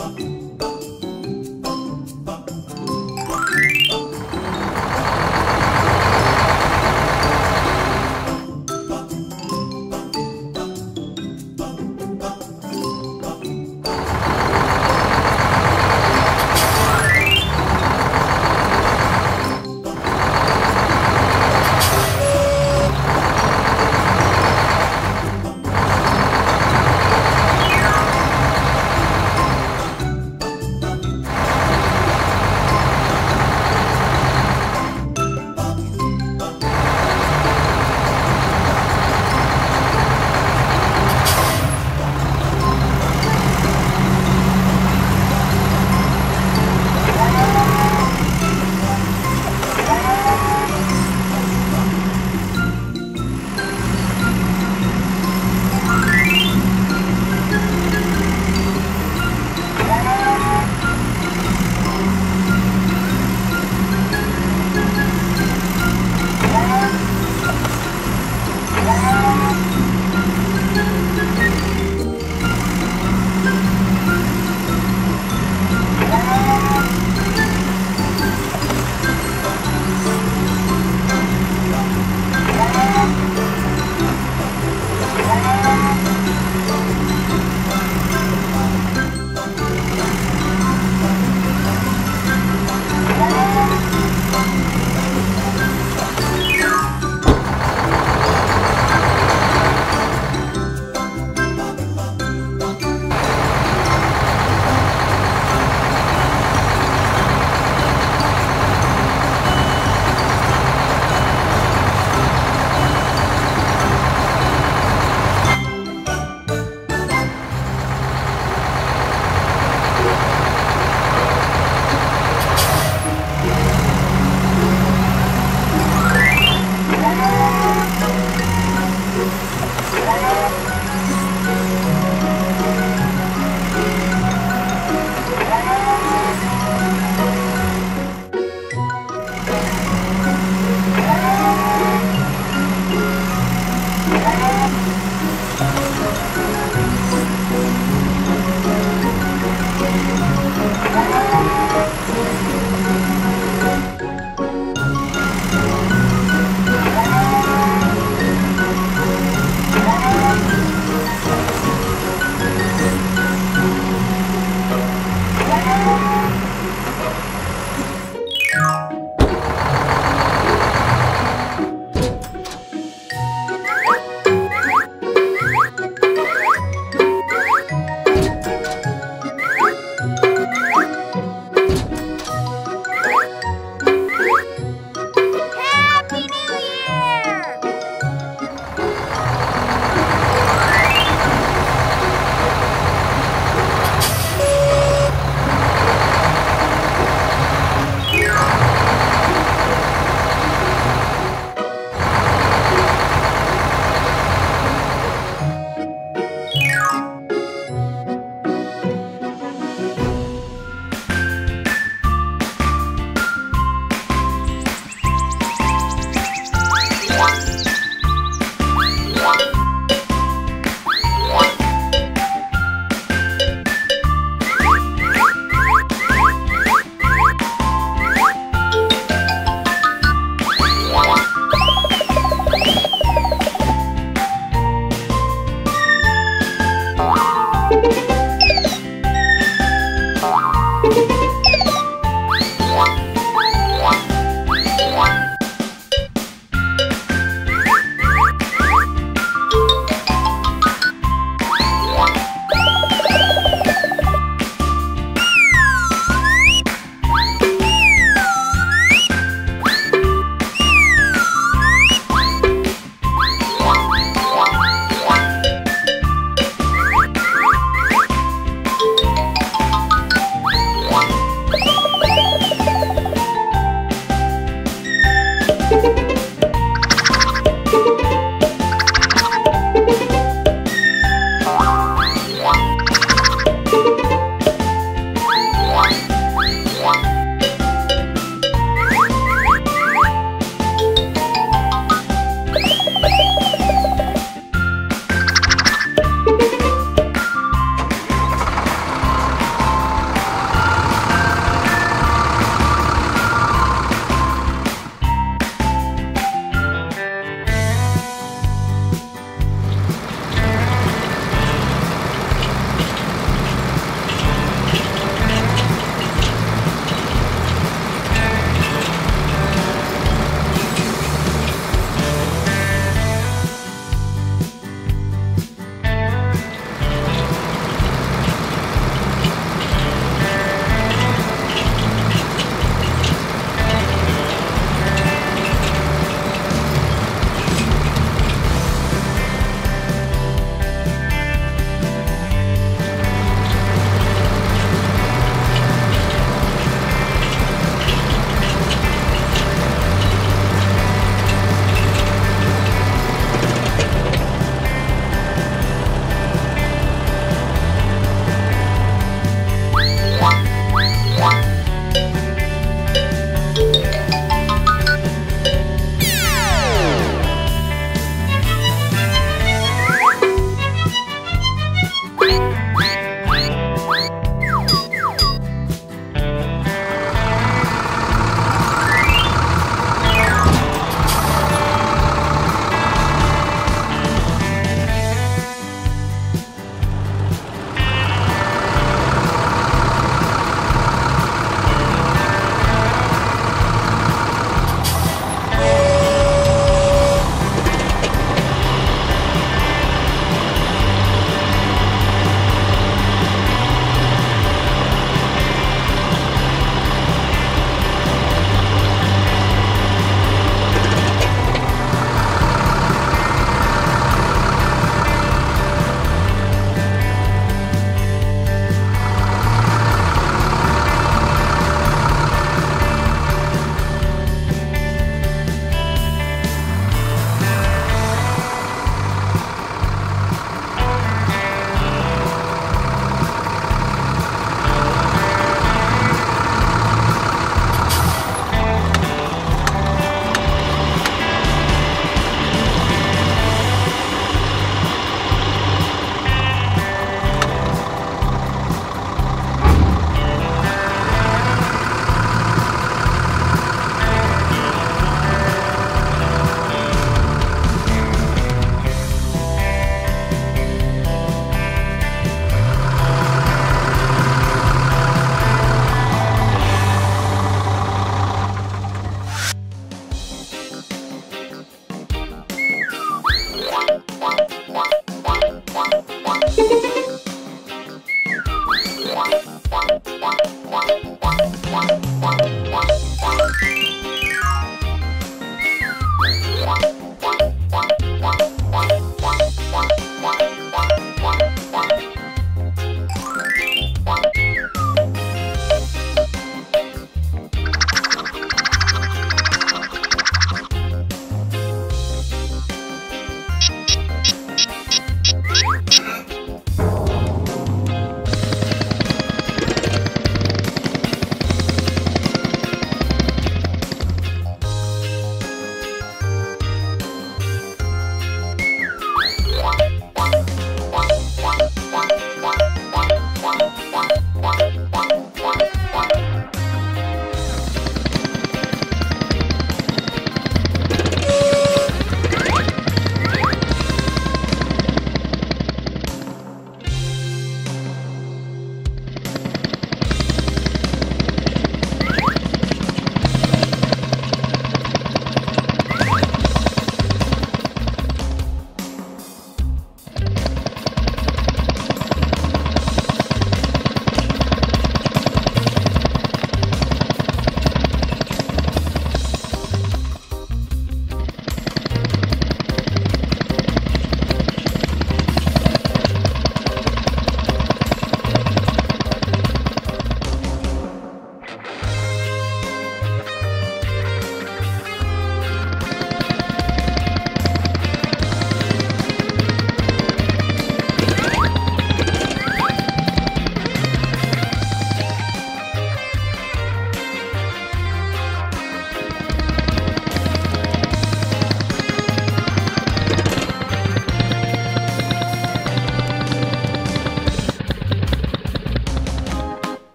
Bumba.